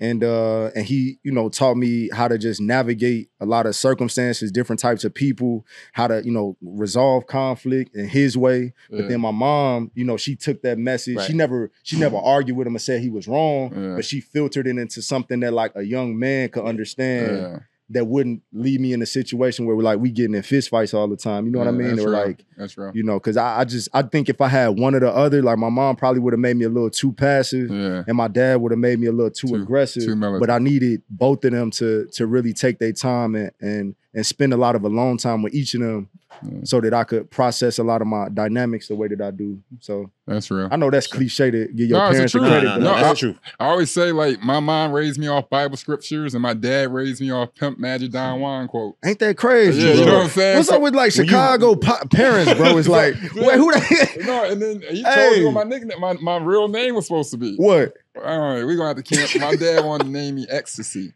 And uh and he, you know, taught me how to just navigate a lot of circumstances, different types of people, how to, you know, resolve conflict in his way. But then my mom, you know, she took that message. She never, she never argued with him and said he was wrong, Yeah. but she filtered it into something that like a young man could understand yeah. That wouldn't leave me in a situation where we're like we getting in fist fights all the time. You know what I mean? That's Or real. like that's real. you know, because I, I just I think if I had one or the other, like my mom probably would have made me a little too passive, Yeah. and my dad would have made me a little too, Too- aggressive. too but I needed both of them to to really take their time and and and spend a lot of alone time with each of them, Yeah. so that I could process a lot of my dynamics the way that I do. So That's real. I know that's cliche to give your No, parents the credit, No, no, no, that's I- truth. I always say like my mom raised me off Bible scriptures and my dad raised me off Pimp Magic Don Juan quote. ain't that crazy? Yeah, you know what I'm saying? What's So- up with like you- Chicago pa- parents, bro? It's like, Yeah. wait, who that? No, and then he told Hey. me what my nickname, my, my real name was supposed to be. what? All right, we're gonna have to camp. My dad wanted to name me Ecstasy.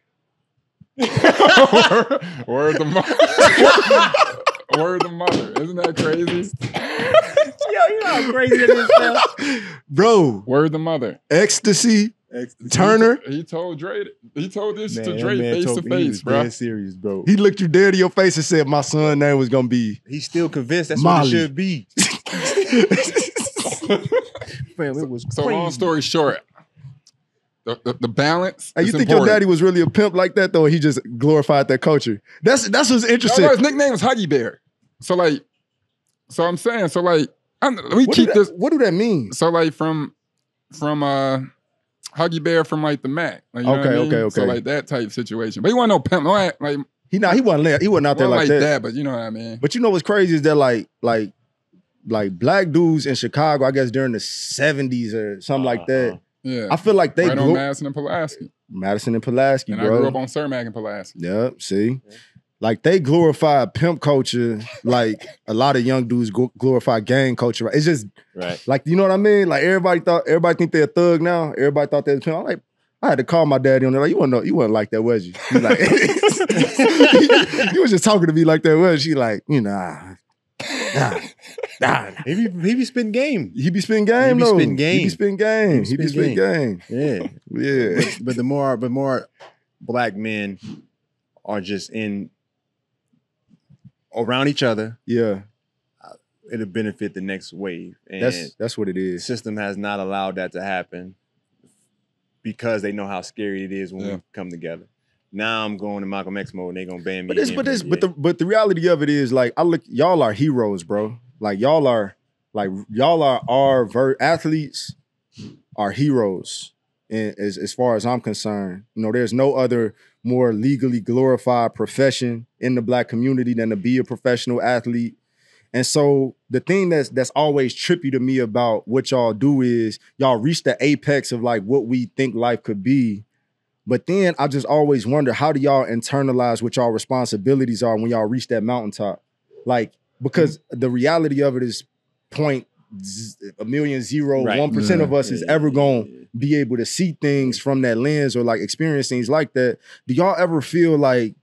Word the mother. Word the mother. Isn't that crazy? Yo, you know how crazy it is, fam? Bro, Word the mother. ecstasy, Turner. He told Dre. He told this Man, to that Dre face told to me he face, was bro. serious, bro. He looked you dead in your face and said, "My son name was gonna be." He's still convinced that's Molly. what it should be. Fam, it was So crazy. long story short, the, the, the balance. Hey, you is think your daddy was really a pimp like that though? Or he just glorified that culture. That's that's what's interesting. no, his nickname was Huggy Bear. So like, so I'm saying, so like, I'm, let me what, keep that, this. what do that mean? So like from from uh Huggy Bear from like the Mack. Like, you know what I Okay, mean? okay, So okay. like that type of situation. But he wasn't no pimp. No, like like, He not he wasn't there. He wasn't out there wasn't like, like that. that. But you know what I mean. But you know what's crazy is that like like like black dudes in Chicago, I guess during the seventies or something like that. Yeah. I feel like they right on Madison and Pulaski. Madison and Pulaski, And I bro. grew up on Cermak and Pulaski. Yep. See, like they glorify pimp culture, like a lot of young dudes glorify gang culture. It's just Right. like you know what I mean. Like everybody thought, everybody think they're a thug now. Everybody thought they was pimp. I'm like, I had to call my daddy on there. Like, you wasn't, know, you wasn't like that, was you? He like, you was just talking to me like that, was she? Like, you know, ah, nah, nah. He be, he be spitting game. He be spitting game, He be though. spitting He game. be spitting game. He be spitting spitting game. Yeah. Yeah. but, but the more but more black men are just in around each other, Yeah. Uh, it'll benefit the next wave. And That's that's what it is. the system has not allowed that to happen because they know how scary it is when Yeah. we come together. Now I'm going to Malcolm X mode and they're gonna ban me. But this, but this, the but the but the reality of it is like I look, y'all are heroes, bro. Like y'all are, like y'all are our ver- athletes are heroes. And as as far as I'm concerned, you know, there's no other more legally glorified profession in the black community than to be a professional athlete. And so the thing that's that's always trippy to me about what y'all do is y'all reach the apex of like what we think life could be. But then I just always wonder how do y'all internalize what y'all responsibilities are when y'all reach that mountaintop? Like because mm-hmm. the reality of it is point a million zero Right. one percent of us is ever going to Yeah. be able to see things from that lens or like experience things like that. Do y'all ever feel like,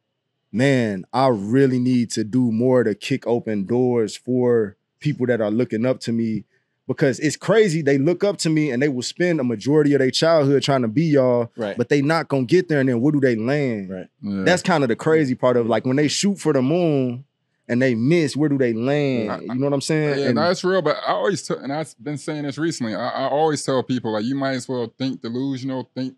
man, I really need to do more to kick open doors for people that are looking up to me? Because it's crazy. They look up to me and they will spend a majority of their childhood trying to be y'all, Right. but they not gonna get there. And then where do they land? Right. Yeah. That's kind of the crazy part of like when they shoot for the moon and they miss, where do they land? I- you know what I'm saying? Yeah, And- no, that's real. But I always tell, and I've been saying this recently. I, I always tell people like, you might as well think delusional, think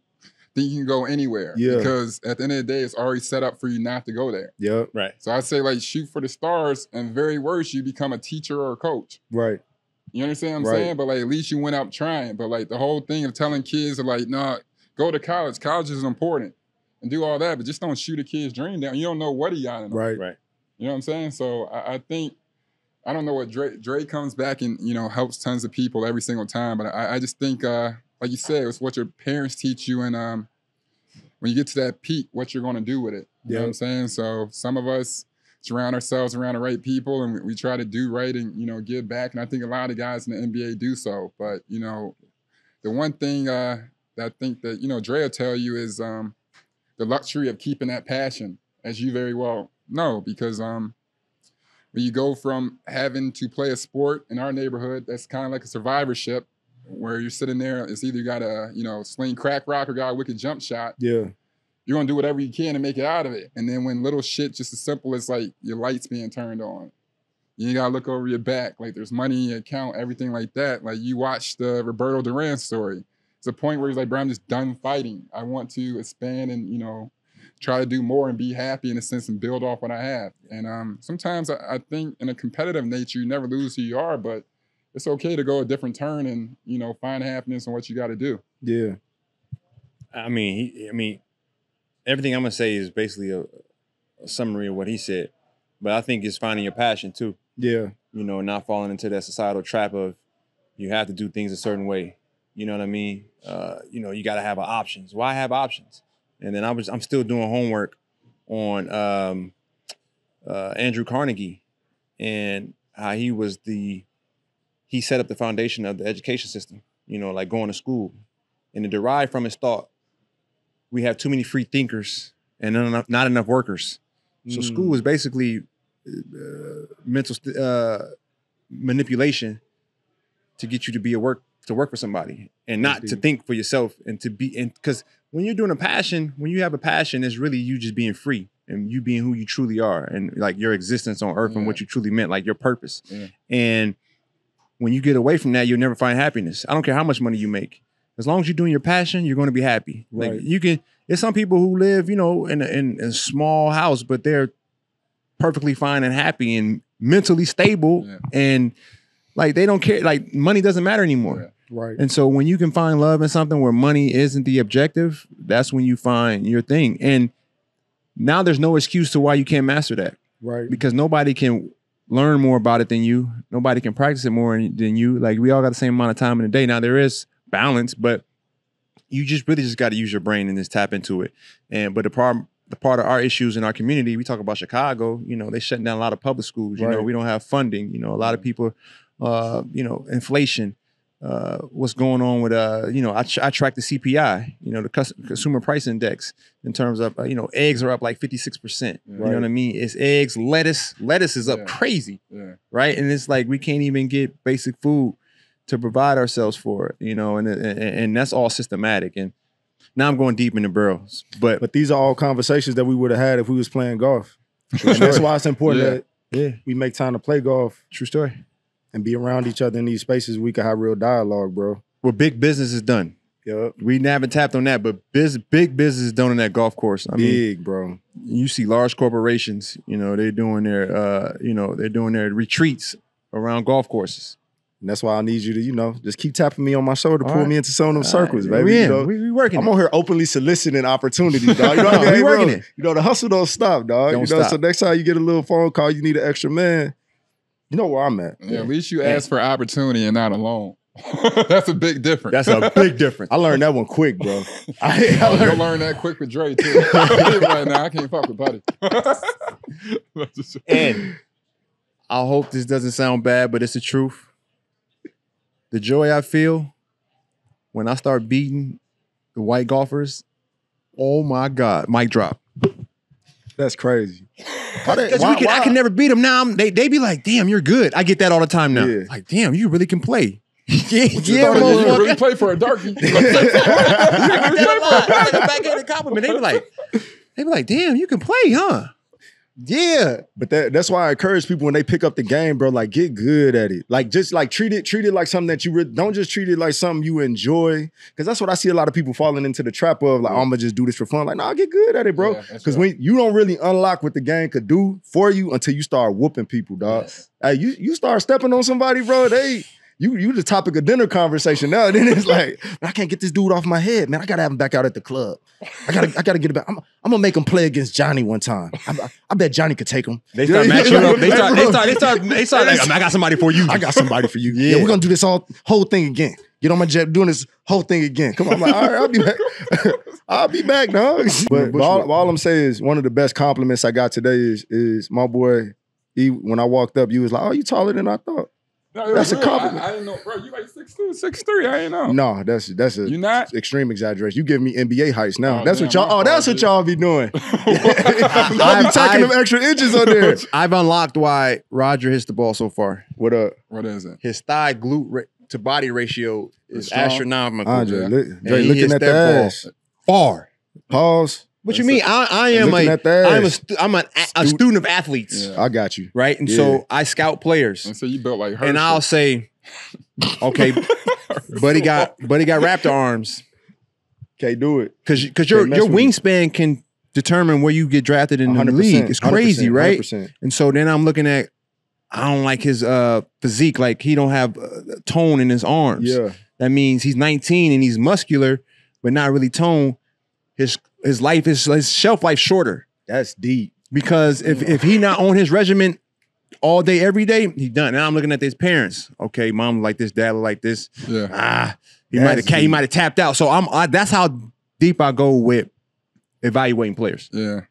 think you can go anywhere. Yeah. Because at the end of the day, it's already set up for you not to go there. Yeah. Right. So I say like shoot for the stars, and very worst, you become a teacher or a coach. right. You understand what I'm Right. saying? But like at least you went out trying. But like the whole thing of telling kids are like, nah, go to college. College is important. And do all that, but just don't shoot a kid's dream down. You don't know what he got in him. Right. Right. You know what I'm saying? So I, I think I don't know what Dre Dre comes back and you know helps tons of people every single time, but I, I just think uh, like you said, it's what your parents teach you, and um, when you get to that peak, what you're going to do with it. You know what Yeah. I'm saying? So some of us surround ourselves around the right people, and we, try to do right and you know give back. And I think a lot of guys in the NBA do so. But you know, the one thing uh, that I think that you know Dre will tell you is um, the luxury of keeping that passion, as you very well know, because um, when you go from having to play a sport in our neighborhood that's kind of like a survivorship where you're sitting there it's either you got a you know sling crack rock or got a wicked jump shot Yeah. You're gonna do whatever you can to make it out of it and then when little shit just as simple as like your lights being turned on you gotta look over your back like there's money in your account everything like that like you watched the roberto duran story it's a point where he's like bro i'm just done fighting i want to expand and you know try to do more and be happy in a sense and build off what I have. And um, sometimes I, I think in a competitive nature, you never lose who you are, but it's okay to go a different turn and you know find happiness in what you got to do. Yeah. I mean, he, I mean, everything I'm gonna say is basically a, a summary of what he said, but I think it's finding your passion too. Yeah. You know, not falling into that societal trap of you have to do things a certain way. You know what I mean? Uh, you know, you got to have options. Why have options? And then I was, I'm still doing homework on um, uh, Andrew Carnegie and how he was the, he set up the foundation of the education system. You know, like going to school, and it derived from his thought. We have too many free thinkers and not enough, not enough workers. So Mm. school is basically uh, mental uh, manipulation to get you to be a work to work for somebody and not to think for yourself and to be and because when you're doing a passion, when you have a passion, it's really you just being free and you being who you truly are and like your existence on earth and what you truly meant, like your purpose. Yeah. And when you get away from that, you'll never find happiness. I don't care how much money you make. As long as you're doing your passion, you're going to be happy. Like you can. There's some people who live, you know, in a, in a small house, but they're perfectly fine and happy and mentally stable, Yeah. and like they don't care. Like money doesn't matter anymore. Right. And so when you can find love in something where money isn't the objective, that's when you find your thing. And now there's no excuse to why you can't master that Right. because nobody can learn more about it than you. Nobody can practice it more than you. Like we all got the same amount of time in a day. Now there is balance, but you just really just got to use your brain and just tap into it. And but the part the part of our issues in our community, we talk about Chicago. You know, they shutting down a lot of public schools. You know, we don't have funding. You know, a lot of people, uh, you know, inflation. Uh, what's going on with uh, you know, I, I track the CPI, you know, the cus- consumer price index in terms of uh, you know, eggs are up like fifty six percent. You know what I mean? It's eggs, lettuce, lettuce is up Yeah. crazy Yeah. right? And it's like we can't even get basic food to provide ourselves for it, you know, and and, and that's all systematic. And now I'm going deep into burrows, but, But these are all conversations that we would have had if we was playing golf. That's why it's important Yeah. that yeah, we make time to play golf true story. and be around each other in these spaces. We can have real dialogue, bro. Well, big business is done. Yep. We haven't tapped on that, but biz, big business is done on that golf course. I mean, Big, bro. you see large corporations, you know, they're doing their, uh, you know, they're doing their retreats around golf courses. And that's why I need you to, you know, just keep tapping me on my shoulder, All pull right. me into some of them circles, All right, baby. We, You in. know, we, we working. I'm it. on here openly soliciting opportunities, dog. You know what I mean? we working bro, it. You know, the hustle don't stop, dog. Don't you know, so next time you get a little phone call, you need an extra man. You know where I'm at. Yeah, at least you Yeah. ask for opportunity and not a loan. That's a big difference. That's a big difference. I learned that one quick, bro. I, I Oh, learned, learn that quick with Dre too. right now, I can't fuck with Buddy. And I hope this doesn't sound bad, but it's the truth. The joy I feel when I start beating the white golfers, oh my God, mic drop. that's crazy. Why Because why- can, I can never beat them now. I'm- They they be like, damn, you're good. I get that all the time now. Yeah. Like, damn, you really can play. yeah, You yeah, thought you motherfucker. really play for a darkie. I get that a lot. That's like a backhanded compliment. They be like, they be like, damn, you can play, huh? Yeah. But that, that's why I encourage people when they pick up the game, bro. Like, get good at it. Like, just like treat it, treat it like something that you re- don't just treat it like something you enjoy. Because that's what I see a lot of people falling into the trap of. Like, I'm gonna just do this for fun. Like, nah, get good at it, bro. Yeah, Because right. when you don't really unlock what the game could do for you until you start whooping people, dog. Hey, you you start stepping on somebody, bro. They you you the topic of dinner conversation now. And then it's like, I can't get this dude off my head, man. I gotta have him back out at the club. I gotta I gotta get him back. I'm, I'm gonna make him play against Johnny one time. I, I- I bet Johnny could take him. They start Yeah, matching up. They yeah, start, they start, they start, they start like, I got somebody for you. I got somebody for you. Yeah, Yeah. we're gonna do this all whole thing again. Get on my jet, doing this whole thing again. Come on, I'm like, all right, I'll be back. I'll be back, dog. But, but all, all I'm saying is one of the best compliments I got today is is my boy. He when I walked up, you was like, "Oh, you taller than I thought." No, That's was a compliment. I, I didn't know, bro. You like 6'2", 6'3", I ain't know. No, that's that's a You not? extreme exaggeration. You give me NBA heights now. Oh, that's damn, what y'all. Oh, that's what y'all be doing. I- Y'all be I've- taking them extra inches on there. I've unlocked why Roger hits the ball so far. What up, what is it? His thigh glute ra- to body ratio is astronomical. Andre? yeah. Look, Dre looking at the that ball ass. Far. Pause. What you mean? I, I am a, I'm a, stu- I'm a, a Stu- student of athletes, Yeah. I got you. right? And Yeah. so I scout players, And so you built like her. and I'll say, okay, buddy got buddy got raptor arms Can't do it. because because your your wingspan can determine where you get drafted in the league. It's crazy, 100%, right? 100%. And so then I'm looking at, I don't like his uh physique. Like he don't have uh, tone in his arms. Yeah. That means he's 19 and he's muscular, but not really tone. His his life is his shelf life shorter That's deep. because if if he not on his regiment all day every day, he done. Now I'm looking at his parents. Okay, mom like this, dad like this. Yeah. Ah, he might have he might have tapped out. So I'm I, that's how deep I go with evaluating players. Yeah.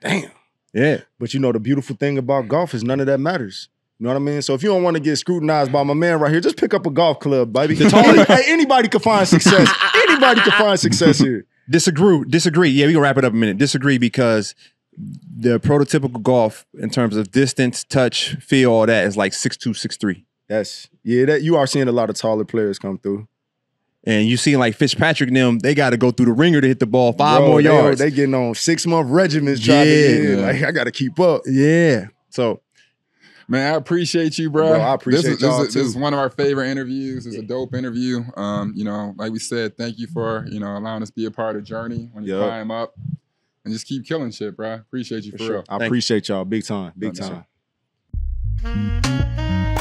Damn. Yeah. But you know the beautiful thing about golf is none of that matters. You know what I mean? So if you don't want to get scrutinized by my man right here, just pick up a golf club, baby. Any- hey, anybody can find success. anybody can find success here. Disagree. Disagree. Yeah, we can wrap it up in a minute. Disagree because the prototypical golf in terms of distance, touch, feel, all that is like six two, six three. That's yeah. That you are seeing a lot of taller players come through. And you see like Fitzpatrick and them, they got to go through the ringer to hit the ball five Bro, more they, yards. They getting on six month to Yeah. Yeah. Like I got to keep up. yeah. So Man, I appreciate you, bro. Bro, I appreciate this is, y'all, this, is, this is one of our favorite interviews. It's a dope interview. Um, you know, like we said, thank you for you know allowing us to be a part of the journey when you Yup. climb up, and just keep killing shit, bro. Appreciate you for, For sure. real. I Thank appreciate y'all big time. Big Thank you, time.